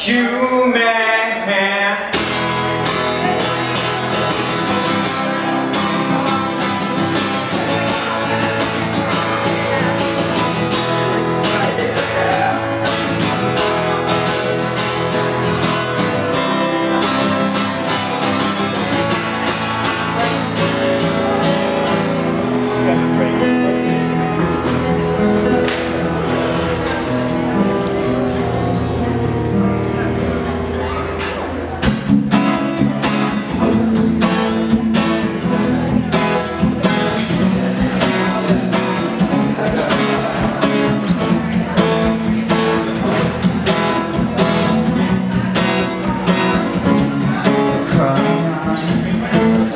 human.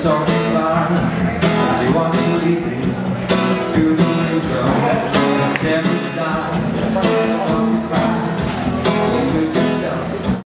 Song